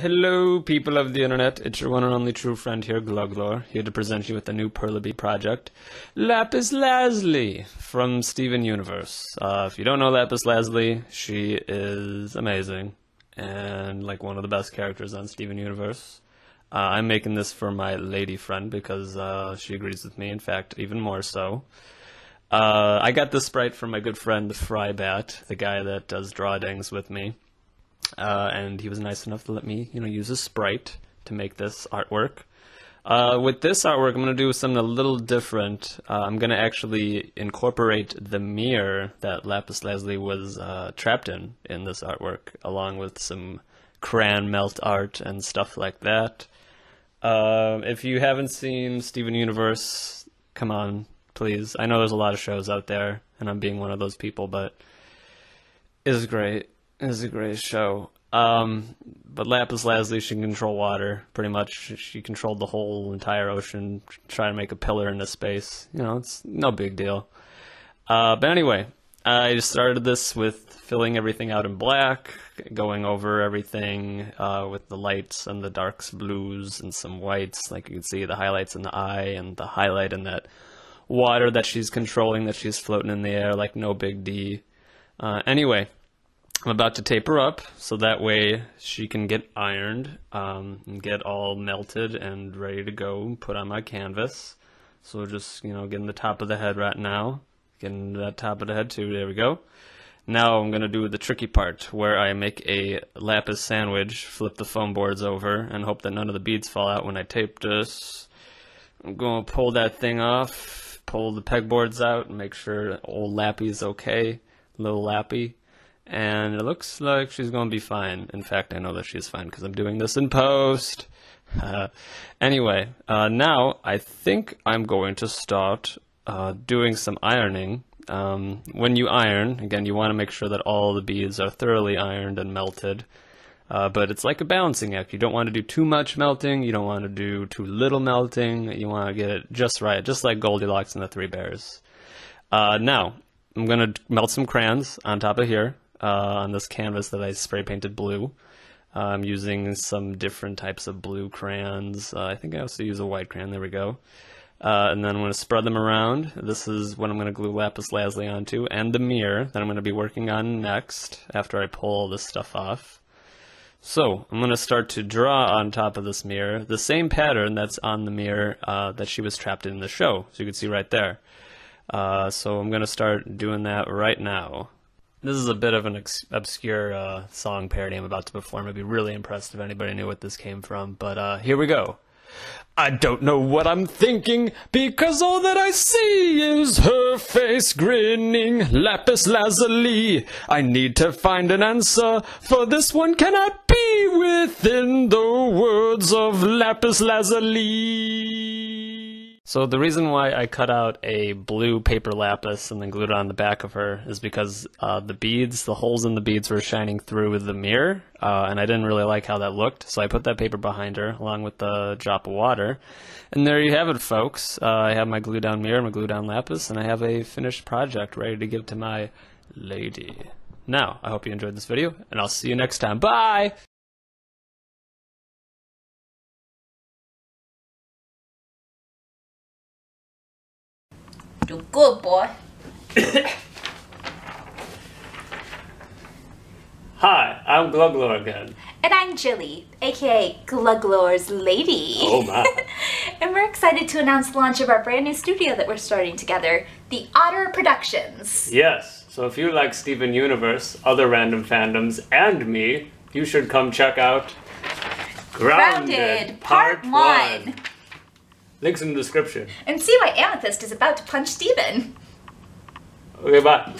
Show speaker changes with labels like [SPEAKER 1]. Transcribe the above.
[SPEAKER 1] Hello, people of the internet. It's your one and only true friend here, Glogglor, here to present you with the new Perler bead project, Lapis Lazuli from Steven Universe. Uh, if you don't know Lapis Lazuli, she is amazing and like one of the best characters on Steven Universe. Uh, I'm making this for my lady friend because uh, she agrees with me. In fact, even more so. Uh, I got this sprite from my good friend the Frybat, the guy that does drawings with me, uh, and he was nice enough to let me, you know, use a sprite to make this artwork. Uh, with this artwork, I'm going to do something a little different. Uh, I'm going to actually incorporate the mirror that Lapis Lazuli was uh, trapped in in this artwork, along with some crayon melt art and stuff like that. Uh, if you haven't seen Steven Universe, come on, please. I know there's a lot of shows out there, and I'm being one of those people, but it is great. Is a great show. Um, but Lapis Lazuli, she can control water, pretty much. She controlled the whole entire ocean, trying to make a pillar into space. You know, it's no big deal. Uh, but anyway, I just started this with filling everything out in black, going over everything uh, with the lights and the darks blues and some whites. Like you can see the highlights in the eye and the highlight in that water that she's controlling that she's floating in the air like no big D. Uh, anyway, I'm about to tape her up so that way she can get ironed um, and get all melted and ready to go put on my canvas. So just, you know, getting the top of the head right now. Getting that top of the head too. There we go. Now I'm going to do the tricky part where I make a lapis sandwich, flip the foam boards over, and hope that none of the beads fall out when I tape this. I'm going to pull that thing off pull the pegboards out and make sure old Lappy's okay, little Lappy. And it looks like she's going to be fine. In fact, I know that she's fine because I'm doing this in post. Uh, anyway, uh, now I think I'm going to start uh, doing some ironing. Um, when you iron, again, you want to make sure that all the beads are thoroughly ironed and melted. Uh, but it's like a balancing act. You don't want to do too much melting. You don't want to do too little melting. You want to get it just right, just like Goldilocks and the Three Bears. Uh, now, I'm going to melt some crayons on top of here uh, on this canvas that I spray painted blue. Uh, I'm using some different types of blue crayons. Uh, I think I also use a white crayon. There we go. Uh, and then I'm going to spread them around. This is what I'm going to glue lapis lazuli onto, and the mirror that I'm going to be working on next after I pull all this stuff off. So I'm going to start to draw on top of this mirror the same pattern that's on the mirror uh, that she was trapped in the show. So you can see right there. Uh, so I'm going to start doing that right now. This is a bit of an obscure uh, song parody I'm about to perform. I'd be really impressed if anybody knew what this came from. But uh, here we go. I don't know what I'm thinking, because all that I see is her face grinning, lapis lazuli. I need to find an answer, for this one cannot be within the words of lapis lazuli. So the reason why I cut out a blue paper lapis and then glued it on the back of her is because uh, the beads, the holes in the beads were shining through with the mirror, uh, and I didn't really like how that looked. So I put that paper behind her along with the drop of water. And there you have it, folks. Uh, I have my glue down mirror, my glue down lapis, and I have a finished project ready to give to my lady. Now, I hope you enjoyed this video, and I'll see you next time. Bye!
[SPEAKER 2] Do good, boy.
[SPEAKER 1] Hi, I'm Glogglor again.
[SPEAKER 2] And I'm Jilly, aka Glogglor's lady.
[SPEAKER 1] Oh my.
[SPEAKER 2] and we're excited to announce the launch of our brand new studio that we're starting together, the Otter Productions.
[SPEAKER 1] Yes, so if you like Steven Universe, other random fandoms, and me, you should come check out
[SPEAKER 2] Grounded, Grounded Part, Part 1.
[SPEAKER 1] Links in the description.
[SPEAKER 2] And see why Amethyst is about to punch Steven.
[SPEAKER 1] Okay, bye.